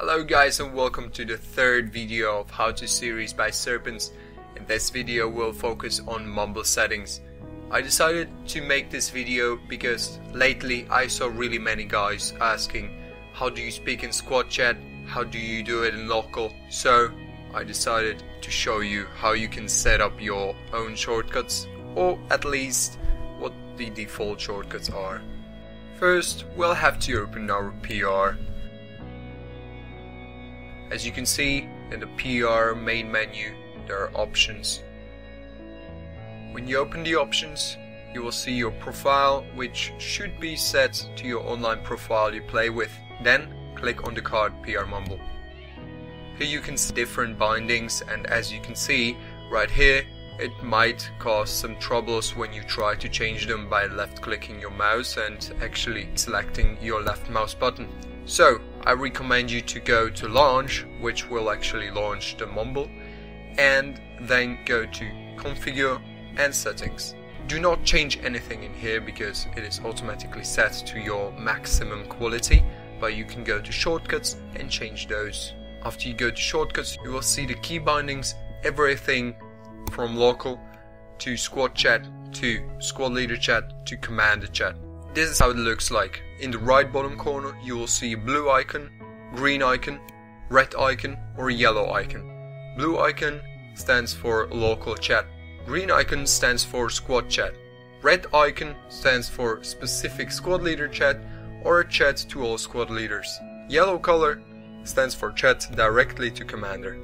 Hello guys and welcome to the third video of How to Series by SserpensS. In this video we'll focus on mumble settings. I decided to make this video because lately I saw really many guys asking how do you speak in squad chat, how do you do it in local, so I decided to show you how you can set up your own shortcuts or at least what the default shortcuts are. First we'll have to open our PR as you can see in the PR main menu, there are options. When you open the options, you will see your profile, which should be set to your online profile you play with. Then click on the card PR Mumble. Here you can see different bindings and as you can see right here, it might cause some troubles when you try to change them by left clicking your mouse and actually selecting your left mouse button. So I recommend you to go to launch, which will actually launch the Mumble, and then go to configure and settings. Do not change anything in here because it is automatically set to your maximum quality, but you can go to shortcuts and change those. After you go to shortcuts, you will see the key bindings, everything from local to squad chat to squad leader chat to commander chat. This is how it looks like. In the right bottom corner you will see a blue icon, green icon, red icon or yellow icon. Blue icon stands for local chat. Green icon stands for squad chat. Red icon stands for specific squad leader chat or a chat to all squad leaders. Yellow color stands for chat directly to commander.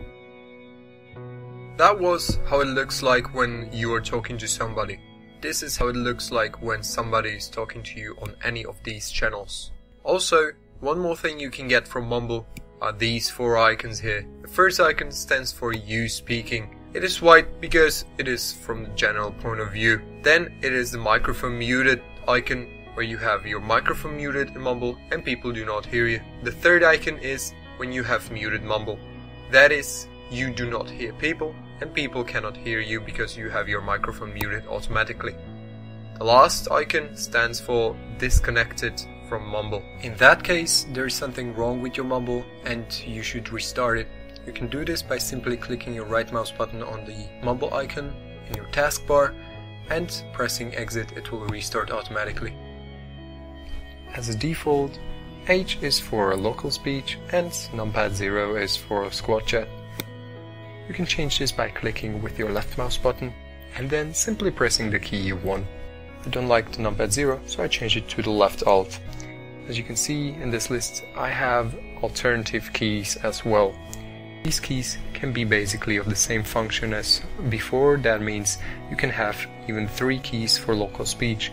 That was how it looks like when you are talking to somebody. This is how it looks like when somebody is talking to you on any of these channels. Also, one more thing you can get from Mumble are these four icons here. The first icon stands for you speaking. It is white because it is from the general point of view. Then it is the microphone muted icon where you have your microphone muted in Mumble and people do not hear you. The third icon is when you have muted Mumble. That is, you do not hear people and people cannot hear you because you have your microphone muted automatically. The last icon stands for disconnected from Mumble. In that case, there is something wrong with your Mumble and you should restart it. You can do this by simply clicking your right mouse button on the Mumble icon in your taskbar and pressing exit it will restart automatically. As a default, H is for a local speech and numpad 0 is for squad chat. You can change this by clicking with your left mouse button and then simply pressing the key you want. I don't like the numpad 0, so I change it to the left alt. As you can see in this list, I have alternative keys as well. These keys can be basically of the same function as before, that means you can have even three keys for local speech.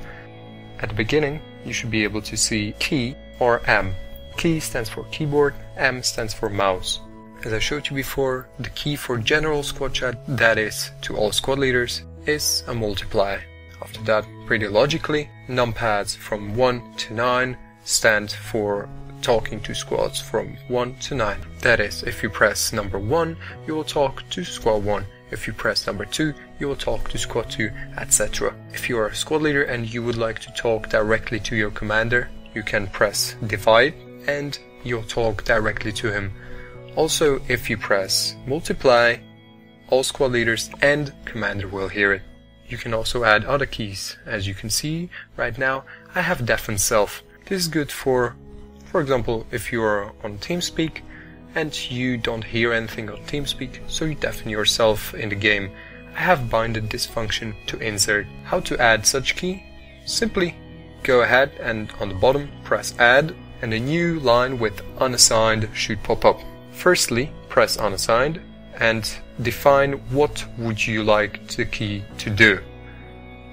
At the beginning, you should be able to see key or M. Key stands for keyboard, M stands for mouse. As I showed you before, the key for general squad chat, that is, to all squad leaders, is a multiply. After that, pretty logically, numpads from 1 to 9 stand for talking to squads from 1 to 9. That is, if you press number 1, you will talk to squad 1. If you press number 2, you will talk to squad 2, etc. If you are a squad leader and you would like to talk directly to your commander, you can press divide and you'll talk directly to him. Also, if you press multiply, all squad leaders and commander will hear it. You can also add other keys. As you can see right now, I have deafen self. This is good for, for example, if you are on TeamSpeak and you don't hear anything on TeamSpeak, so you deafen yourself in the game. I have binded this function to insert. How to add such key? Simply go ahead and on the bottom press add and a new line with unassigned should pop up. Firstly, press unassigned and define what would you like the key to do.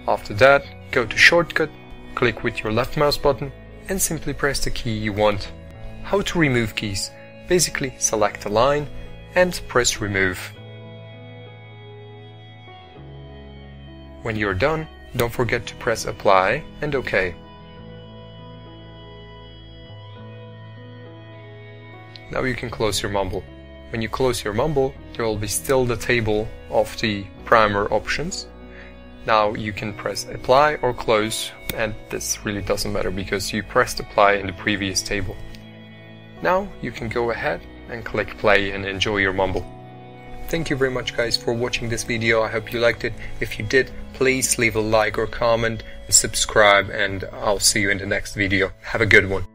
After that, go to shortcut, click with your left mouse button and simply press the key you want. How to remove keys? Basically select a line and press remove. When you're done, don't forget to press apply and OK. Now you can close your mumble. When you close your mumble, there will be still the table of the primer options. Now you can press apply or close and this really doesn't matter because you pressed apply in the previous table. Now you can go ahead and click play and enjoy your Mumble. Thank you very much guys for watching this video. I hope you liked it. If you did, please leave a like or comment and subscribe and I'll see you in the next video. Have a good one.